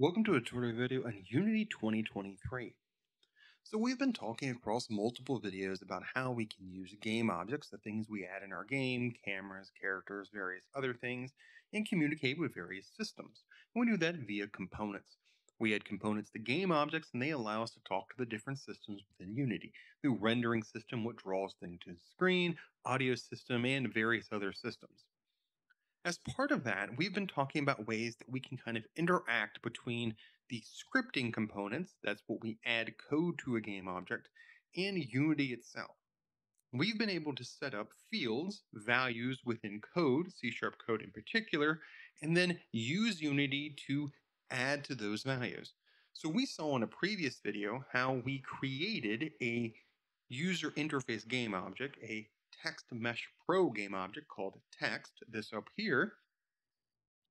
Welcome to a tutorial video on Unity 2023. So we've been talking across multiple videos about how we can use game objects, the things we add in our game, cameras, characters, various other things, and communicate with various systems. And we do that via components. We add components to game objects and they allow us to talk to the different systems within Unity. The rendering system, what draws things to the screen, audio system, and various other systems. As part of that, we've been talking about ways that we can kind of interact between the scripting components, that's what we add code to a game object, and Unity itself. We've been able to set up fields, values within code, C Sharp code in particular, and then use Unity to add to those values. So we saw in a previous video how we created a user interface game object, a text mesh pro game object called text, this up here,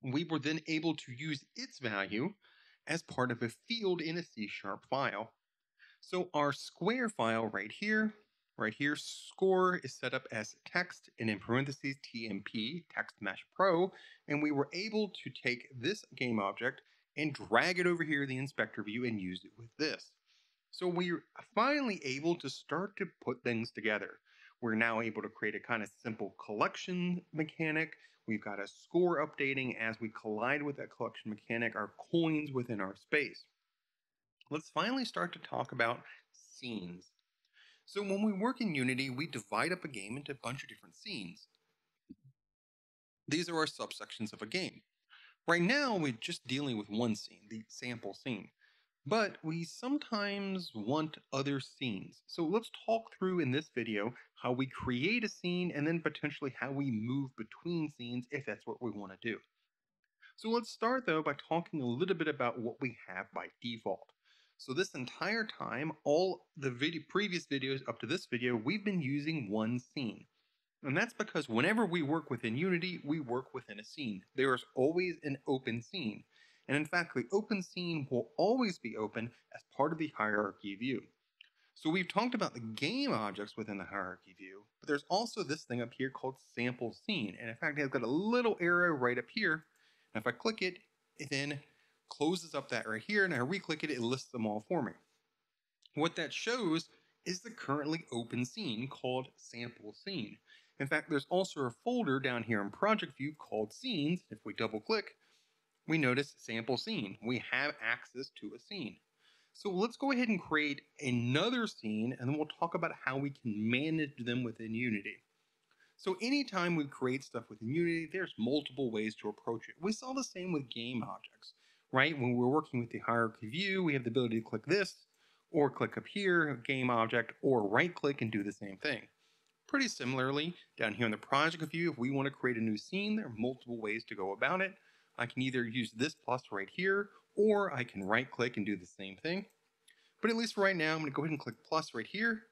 we were then able to use its value as part of a field in a C sharp file. So our square file right here, right here, score is set up as text and in parentheses TMP, text mesh pro, and we were able to take this game object and drag it over here the inspector view and use it with this. So we're finally able to start to put things together. We're now able to create a kind of simple collection mechanic. We've got a score updating as we collide with that collection mechanic, our coins within our space. Let's finally start to talk about scenes. So when we work in Unity, we divide up a game into a bunch of different scenes. These are our subsections of a game. Right now, we're just dealing with one scene, the sample scene. But we sometimes want other scenes. So let's talk through in this video how we create a scene and then potentially how we move between scenes if that's what we want to do. So let's start though by talking a little bit about what we have by default. So this entire time, all the video, previous videos up to this video, we've been using one scene. And that's because whenever we work within Unity, we work within a scene. There is always an open scene. And in fact, the open scene will always be open as part of the hierarchy view. So we've talked about the game objects within the hierarchy view, but there's also this thing up here called sample scene. And in fact, I've got a little arrow right up here. And if I click it, it then closes up that right here. And I re-click it, it lists them all for me. What that shows is the currently open scene called sample scene. In fact, there's also a folder down here in project view called scenes. If we double click, we notice sample scene. We have access to a scene. So let's go ahead and create another scene and then we'll talk about how we can manage them within Unity. So anytime we create stuff within Unity, there's multiple ways to approach it. We saw the same with game objects, right? When we're working with the hierarchy view, we have the ability to click this or click up here, game object, or right click and do the same thing. Pretty similarly, down here in the project view, if we want to create a new scene, there are multiple ways to go about it. I can either use this plus right here, or I can right click and do the same thing. But at least for right now, I'm to go ahead and click plus right here,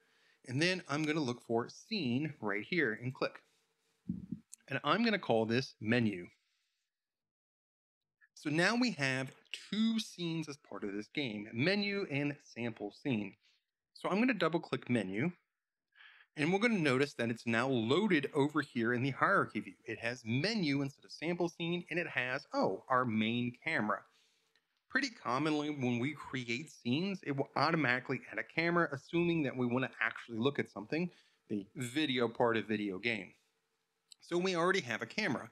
and then I'm going to look for scene right here and click. And I'm going to call this menu. So now we have two scenes as part of this game, menu and sample scene. So I'm going to double click menu and we're going to notice that it's now loaded over here in the hierarchy view. It has menu instead of sample scene, and it has, oh, our main camera. Pretty commonly, when we create scenes, it will automatically add a camera, assuming that we want to actually look at something, the video part of video game. So we already have a camera,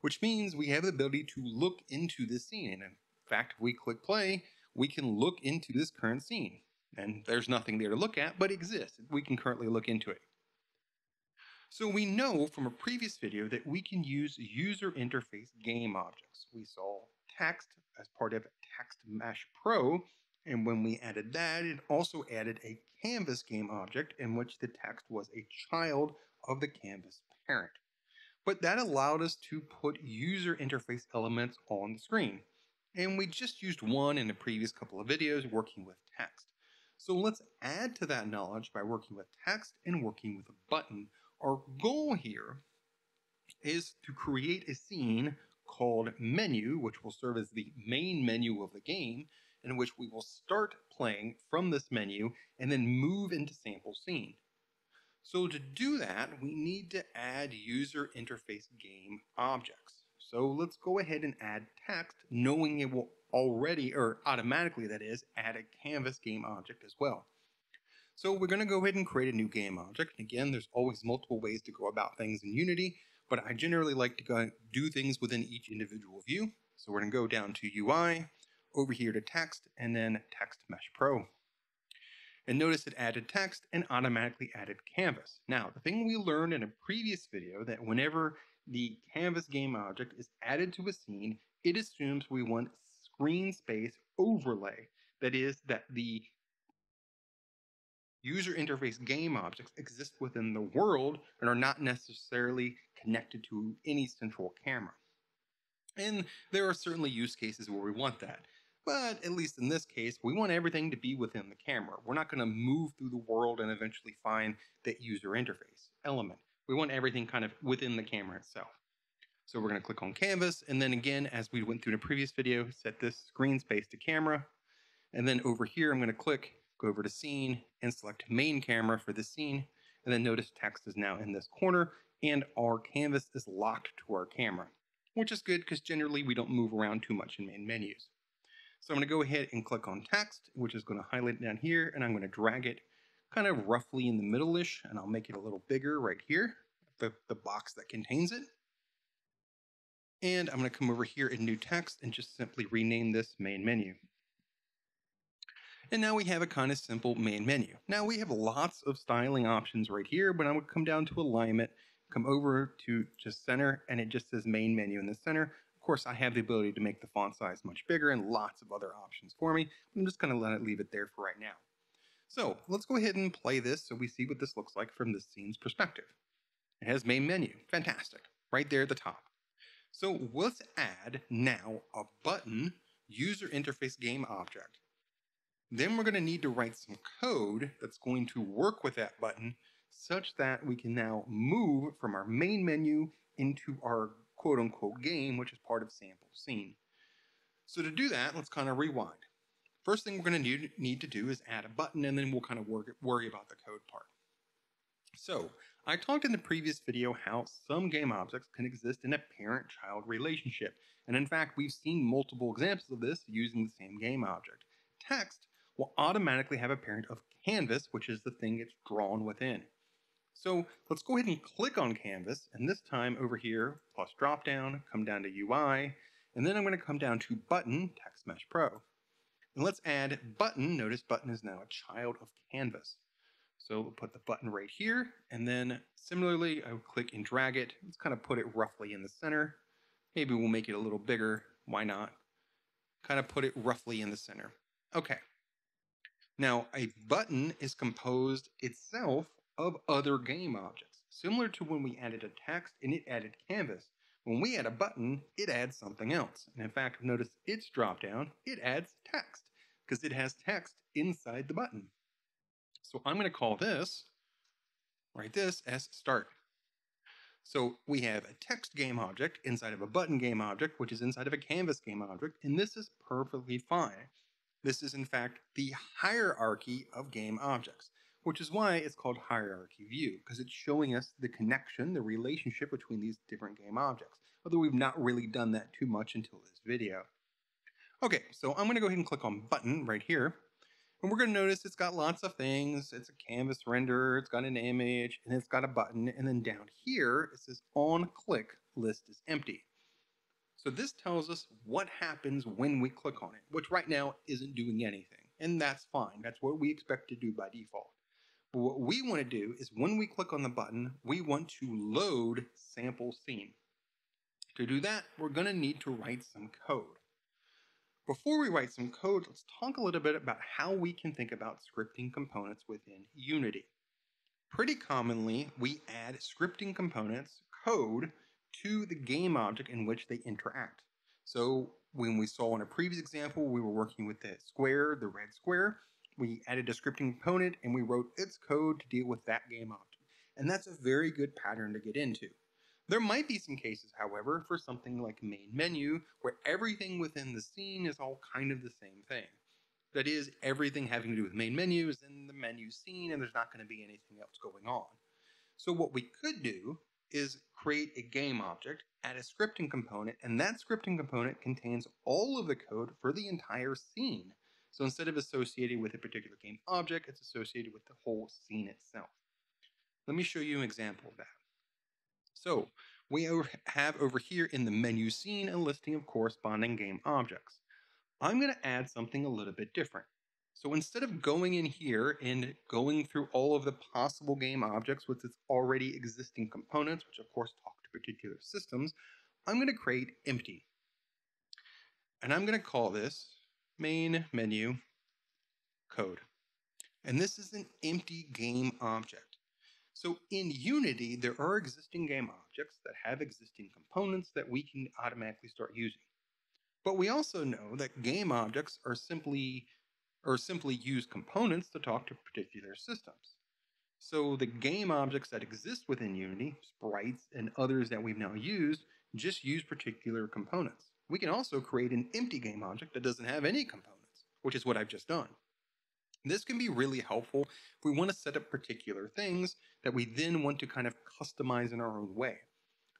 which means we have the ability to look into this scene. And in fact, if we click play, we can look into this current scene. And there's nothing there to look at, but exists. We can currently look into it. So we know from a previous video that we can use user interface game objects. We saw text as part of Text Mesh Pro, and when we added that, it also added a canvas game object in which the text was a child of the canvas parent. But that allowed us to put user interface elements on the screen. And we just used one in the previous couple of videos working with text. So let's add to that knowledge by working with text and working with a button our goal here is to create a scene called menu, which will serve as the main menu of the game, in which we will start playing from this menu and then move into sample scene. So to do that, we need to add user interface game objects. So let's go ahead and add text, knowing it will already, or automatically that is, add a canvas game object as well. So we're going to go ahead and create a new game object. Again, there's always multiple ways to go about things in Unity, but I generally like to go do things within each individual view. So we're going to go down to UI, over here to text, and then Text Mesh Pro. And notice it added text and automatically added canvas. Now, the thing we learned in a previous video that whenever the canvas game object is added to a scene, it assumes we want screen space overlay. That is, that the user interface game objects exist within the world and are not necessarily connected to any central camera. And there are certainly use cases where we want that. But at least in this case, we want everything to be within the camera. We're not going to move through the world and eventually find that user interface element. We want everything kind of within the camera itself. So we're going to click on canvas. And then again, as we went through in a previous video, set this screen space to camera. And then over here, I'm going to click go over to scene and select main camera for the scene. And then notice text is now in this corner and our canvas is locked to our camera, which is good because generally we don't move around too much in main menus. So I'm going to go ahead and click on text, which is going to highlight down here, and I'm going to drag it kind of roughly in the middle-ish, and I'll make it a little bigger right here, the, the box that contains it. And I'm going to come over here in new text and just simply rename this main menu. And now we have a kind of simple main menu. Now we have lots of styling options right here, but I'm going to come down to alignment, come over to just center, and it just says main menu in the center. Of course, I have the ability to make the font size much bigger and lots of other options for me. I'm just going to let it leave it there for right now. So let's go ahead and play this so we see what this looks like from the scene's perspective. It has main menu. Fantastic. Right there at the top. So let's add now a button user interface game object. Then we're going to need to write some code that's going to work with that button such that we can now move from our main menu into our quote unquote game, which is part of sample scene. So to do that, let's kind of rewind. First thing we're going to need to do is add a button and then we'll kind of worry about the code part. So I talked in the previous video how some game objects can exist in a parent-child relationship. And in fact, we've seen multiple examples of this using the same game object. Text will automatically have a parent of canvas, which is the thing it's drawn within. So let's go ahead and click on canvas, and this time over here, plus drop down, come down to UI, and then I'm going to come down to button, Text Mesh Pro. And let's add button, notice button is now a child of canvas. So we'll put the button right here, and then similarly, I will click and drag it. Let's kind of put it roughly in the center. Maybe we'll make it a little bigger, why not? Kind of put it roughly in the center. Okay, now, a button is composed itself of other game objects. Similar to when we added a text and it added canvas, when we add a button, it adds something else. And in fact, notice its dropdown, it adds text because it has text inside the button. So I'm going to call this, write this as start. So we have a text game object inside of a button game object, which is inside of a canvas game object, and this is perfectly fine. This is in fact the hierarchy of game objects, which is why it's called hierarchy view, because it's showing us the connection, the relationship between these different game objects, although we've not really done that too much until this video. Okay, so I'm going to go ahead and click on button right here, and we're going to notice it's got lots of things. It's a canvas render, it's got an image, and it's got a button, and then down here it says on click list is empty. So this tells us what happens when we click on it, which right now isn't doing anything. And that's fine. That's what we expect to do by default. But what we want to do is when we click on the button, we want to load sample scene. To do that, we're going to need to write some code. Before we write some code, let's talk a little bit about how we can think about scripting components within Unity. Pretty commonly, we add scripting components, code, to the game object in which they interact. So when we saw in a previous example, we were working with the square, the red square. We added a scripting component and we wrote its code to deal with that game object. And that's a very good pattern to get into. There might be some cases, however, for something like main menu, where everything within the scene is all kind of the same thing. That is, everything having to do with main menu is in the menu scene and there's not going to be anything else going on. So what we could do is create a game object, add a scripting component, and that scripting component contains all of the code for the entire scene. So instead of associating with a particular game object, it's associated with the whole scene itself. Let me show you an example of that. So we have over here in the menu scene a listing of corresponding game objects. I'm going to add something a little bit different. So instead of going in here and going through all of the possible game objects with its already existing components, which of course talk to particular systems, I'm going to create empty. And I'm going to call this main menu code. And this is an empty game object. So in Unity, there are existing game objects that have existing components that we can automatically start using. But we also know that game objects are simply or simply use components to talk to particular systems. So the game objects that exist within Unity, sprites, and others that we've now used, just use particular components. We can also create an empty game object that doesn't have any components, which is what I've just done. This can be really helpful if we want to set up particular things that we then want to kind of customize in our own way.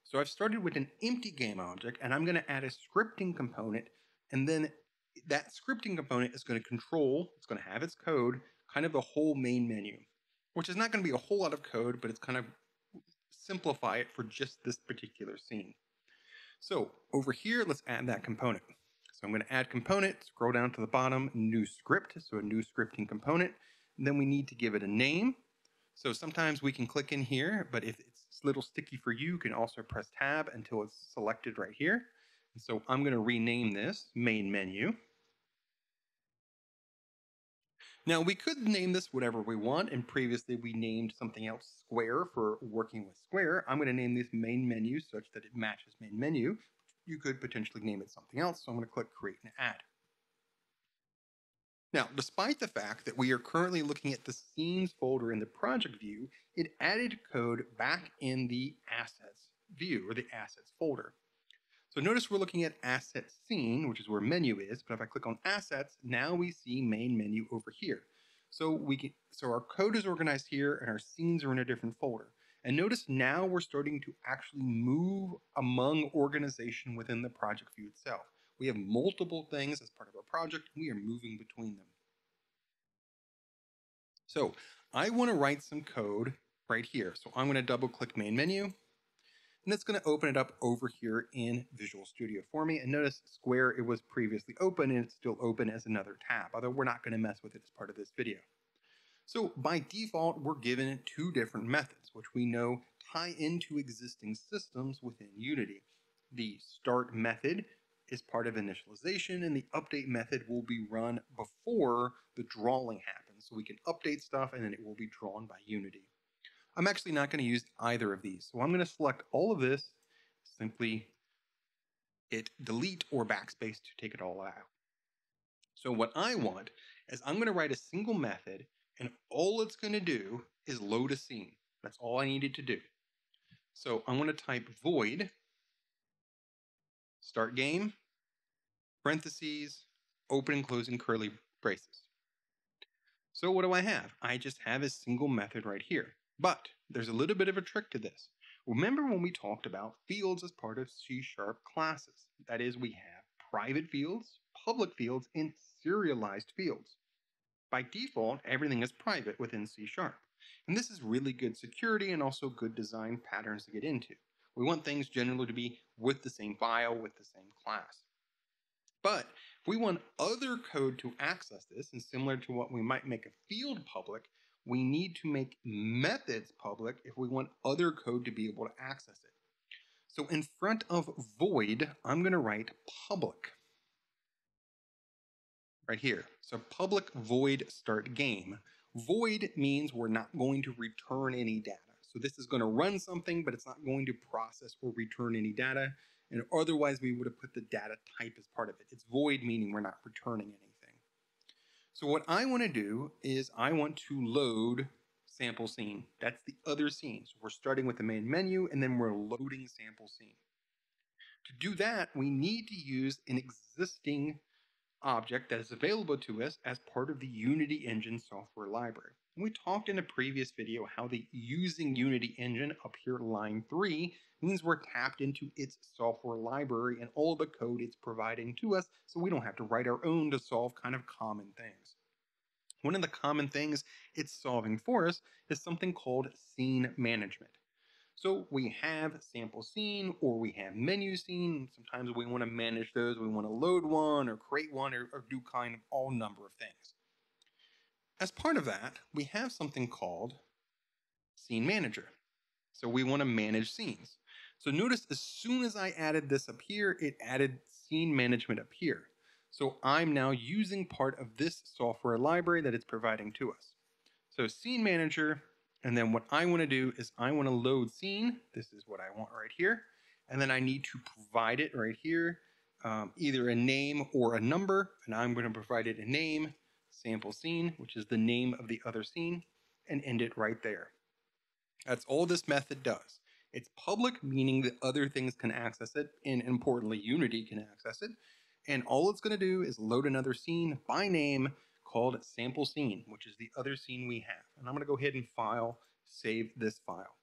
So I've started with an empty game object and I'm going to add a scripting component and then that scripting component is going to control, it's going to have its code, kind of the whole main menu, which is not going to be a whole lot of code, but it's kind of simplify it for just this particular scene. So over here, let's add that component. So I'm going to add component, scroll down to the bottom, new script, so a new scripting component. And then we need to give it a name. So sometimes we can click in here, but if it's a little sticky for you, you can also press tab until it's selected right here. And so I'm going to rename this main menu. Now we could name this whatever we want, and previously we named something else Square for working with Square. I'm going to name this main menu such that it matches main menu. You could potentially name it something else, so I'm going to click Create and Add. Now, despite the fact that we are currently looking at the scenes folder in the project view, it added code back in the assets view or the assets folder. So notice we're looking at asset scene, which is where menu is, but if I click on assets, now we see main menu over here. So we can, so our code is organized here and our scenes are in a different folder. And notice now we're starting to actually move among organization within the project view itself. We have multiple things as part of our project, and we are moving between them. So I want to write some code right here. So I'm going to double click main menu and it's going to open it up over here in Visual Studio for me. And notice Square, it was previously open and it's still open as another tab, although we're not going to mess with it as part of this video. So by default, we're given two different methods, which we know tie into existing systems within Unity. The start method is part of initialization and the update method will be run before the drawing happens. So we can update stuff and then it will be drawn by Unity. I'm actually not going to use either of these. So I'm going to select all of this, simply hit delete or backspace to take it all out. So what I want is I'm going to write a single method and all it's going to do is load a scene. That's all I needed to do. So I'm going to type void start game parentheses open and closing curly braces. So what do I have? I just have a single method right here. But there's a little bit of a trick to this. Remember when we talked about fields as part of C Sharp classes? That is, we have private fields, public fields, and serialized fields. By default, everything is private within C Sharp. And this is really good security and also good design patterns to get into. We want things generally to be with the same file, with the same class. But if we want other code to access this, and similar to what we might make a field public, we need to make methods public if we want other code to be able to access it. So in front of void, I'm going to write public right here. So public void start game. Void means we're not going to return any data. So this is going to run something, but it's not going to process or return any data. And otherwise, we would have put the data type as part of it. It's void, meaning we're not returning anything. So what I want to do is I want to load sample scene. That's the other scene. So we're starting with the main menu and then we're loading sample scene. To do that, we need to use an existing object that is available to us as part of the Unity Engine software library. And we talked in a previous video how the using Unity Engine up here line 3 means we're tapped into its software library and all the code it's providing to us so we don't have to write our own to solve kind of common things. One of the common things it's solving for us is something called scene management. So we have sample scene or we have menu scene. Sometimes we want to manage those. We want to load one or create one or, or do kind of all number of things. As part of that, we have something called scene manager. So we want to manage scenes. So notice as soon as I added this up here, it added scene management up here. So I'm now using part of this software library that it's providing to us. So scene manager, and then what I want to do is I want to load scene. This is what I want right here. And then I need to provide it right here, um, either a name or a number. And I'm going to provide it a name, sample scene, which is the name of the other scene, and end it right there. That's all this method does. It's public, meaning that other things can access it, and importantly, Unity can access it. And all it's going to do is load another scene by name called sample scene, which is the other scene we have. And I'm going to go ahead and file, save this file.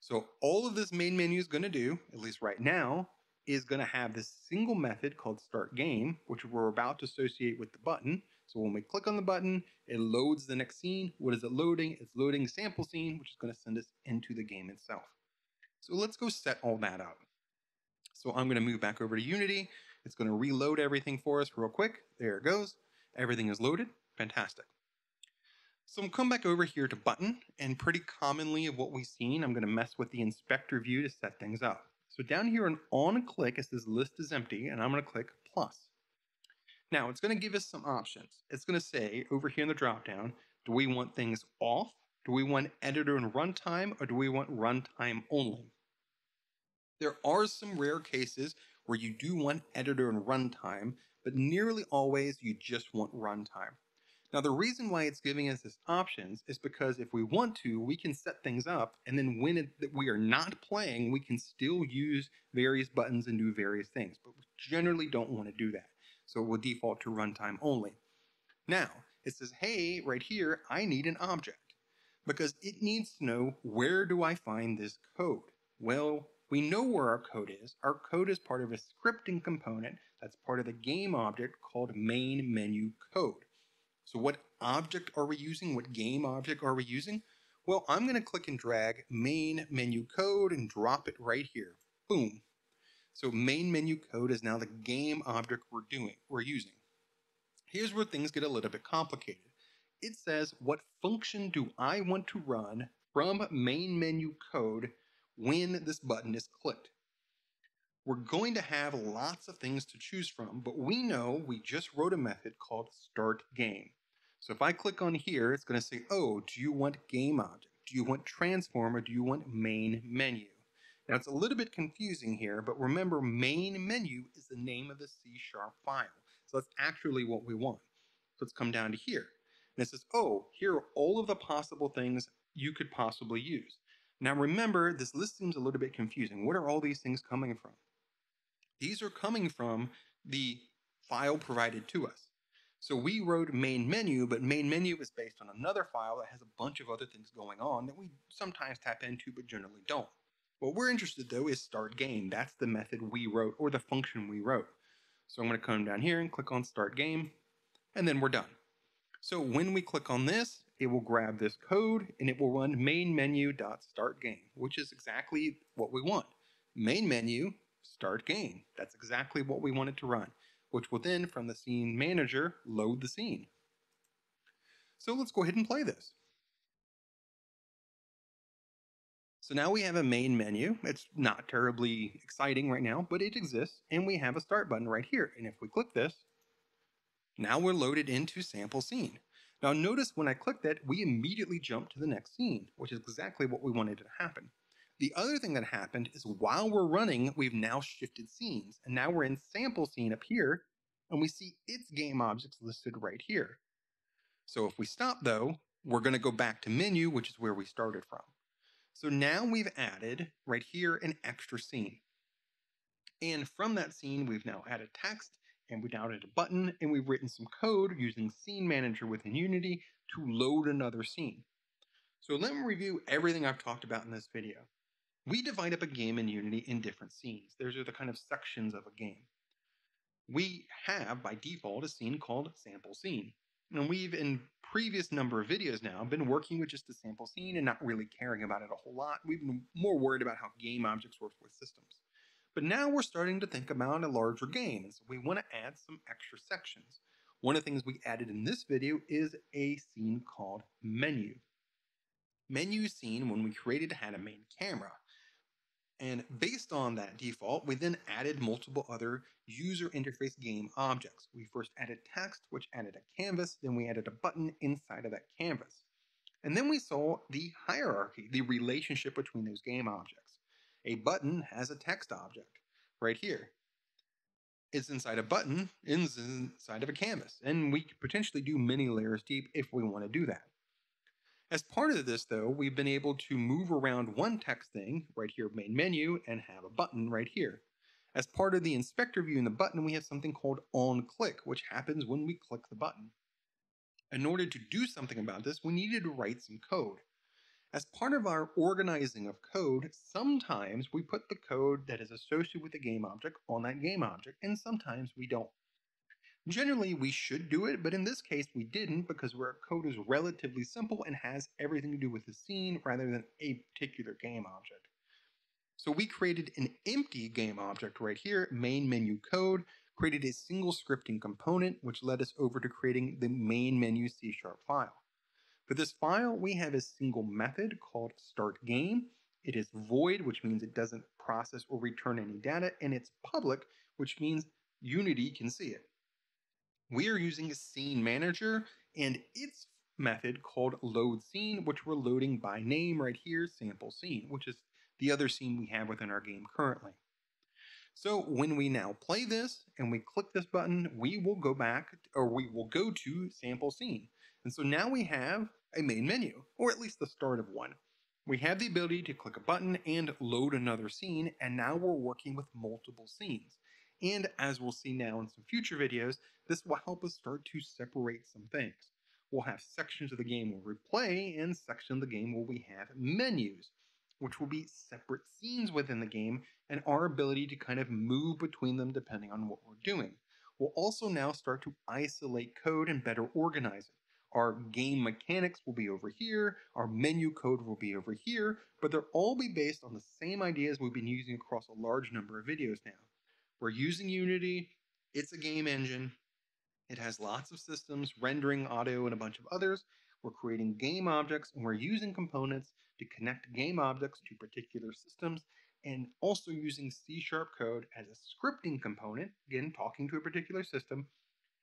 So all of this main menu is going to do, at least right now, is going to have this single method called start game, which we're about to associate with the button. So when we click on the button, it loads the next scene. What is it loading? It's loading sample scene, which is going to send us into the game itself. So let's go set all that up. So I'm going to move back over to Unity. It's going to reload everything for us real quick. There it goes. Everything is loaded. Fantastic. So I'm come back over here to button, and pretty commonly of what we've seen, I'm going to mess with the inspector view to set things up. So down here on on click, it says list is empty, and I'm going to click plus. Now it's going to give us some options. It's going to say over here in the dropdown, do we want things off? Do we want editor and runtime, or do we want runtime only? There are some rare cases where you do want editor and runtime, but nearly always you just want runtime. Now the reason why it's giving us this options is because if we want to, we can set things up and then when it, we are not playing, we can still use various buttons and do various things, but we generally don't want to do that. So we'll default to runtime only. Now, it says, hey, right here, I need an object because it needs to know where do I find this code? Well, we know where our code is. Our code is part of a scripting component that's part of the game object called main menu code. So what object are we using? What game object are we using? Well, I'm going to click and drag main menu code and drop it right here. Boom. So main menu code is now the game object we're doing, we're using. Here's where things get a little bit complicated. It says what function do I want to run from main menu code when this button is clicked. We're going to have lots of things to choose from, but we know we just wrote a method called start game. So if I click on here, it's going to say, oh, do you want game object? Do you want transform or do you want main menu? Now it's a little bit confusing here, but remember main menu is the name of the C sharp file. So that's actually what we want. So let's come down to here. And it says, oh, here are all of the possible things you could possibly use. Now remember, this list seems a little bit confusing. What are all these things coming from? These are coming from the file provided to us. So we wrote main menu, but main menu is based on another file that has a bunch of other things going on that we sometimes tap into but generally don't. What we're interested though is start game. That's the method we wrote or the function we wrote. So I'm going to come down here and click on start game and then we're done. So when we click on this, it will grab this code and it will run main which is exactly what we want. Main menu start game. That's exactly what we want it to run, which will then from the scene manager load the scene. So let's go ahead and play this. So now we have a main menu. It's not terribly exciting right now, but it exists, and we have a start button right here. And if we click this, now we're loaded into sample scene. Now notice when I click that, we immediately jump to the next scene, which is exactly what we wanted to happen. The other thing that happened is while we're running, we've now shifted scenes, and now we're in sample scene up here, and we see its game objects listed right here. So if we stop though, we're going to go back to menu, which is where we started from. So now we've added right here an extra scene. And from that scene, we've now added text and we downloaded a button and we've written some code using Scene Manager within Unity to load another scene. So let me review everything I've talked about in this video. We divide up a game in Unity in different scenes. Those are the kind of sections of a game. We have, by default, a scene called sample scene. And we've, in previous number of videos now, been working with just a sample scene and not really caring about it a whole lot. We've been more worried about how game objects work with systems. But now we're starting to think about a larger game, and so we want to add some extra sections. One of the things we added in this video is a scene called menu menu scene when we created had a main camera. And based on that default, we then added multiple other user interface game objects. We first added text, which added a canvas, then we added a button inside of that canvas. And then we saw the hierarchy, the relationship between those game objects. A button has a text object right here. It's inside a button, inside of a canvas, and we could potentially do many layers deep if we want to do that. As part of this, though, we've been able to move around one text thing right here, main menu, and have a button right here. As part of the inspector view in the button, we have something called on click, which happens when we click the button. In order to do something about this, we needed to write some code. As part of our organizing of code, sometimes we put the code that is associated with the game object on that game object, and sometimes we don't. Generally, we should do it, but in this case, we didn't because our code is relatively simple and has everything to do with the scene rather than a particular game object. So we created an empty game object right here, main menu code, created a single scripting component, which led us over to creating the main menu C Sharp file. For this file, we have a single method called start game. It is void, which means it doesn't process or return any data, and it's public, which means Unity can see it we are using a scene manager and its method called load scene, which we're loading by name right here, sample scene, which is the other scene we have within our game currently. So when we now play this and we click this button, we will go back or we will go to sample scene. And so now we have a main menu, or at least the start of one. We have the ability to click a button and load another scene, and now we're working with multiple scenes. And as we'll see now in some future videos, this will help us start to separate some things. We'll have sections of the game where we play and sections of the game where we have menus, which will be separate scenes within the game and our ability to kind of move between them depending on what we're doing. We'll also now start to isolate code and better organize it. Our game mechanics will be over here, our menu code will be over here, but they'll all be based on the same ideas we've been using across a large number of videos now. We're using Unity. It's a game engine. It has lots of systems, rendering, audio, and a bunch of others. We're creating game objects, and we're using components to connect game objects to particular systems, and also using C Sharp code as a scripting component, again, talking to a particular system,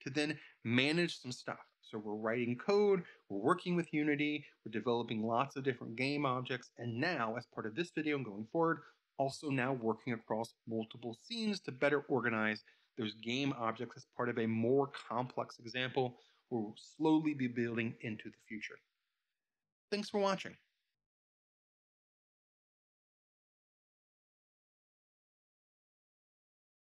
to then manage some stuff. So we're writing code, we're working with Unity, we're developing lots of different game objects, and now, as part of this video and going forward, also now working across multiple scenes to better organize those game objects as part of a more complex example we'll slowly be building into the future. Thanks for watching.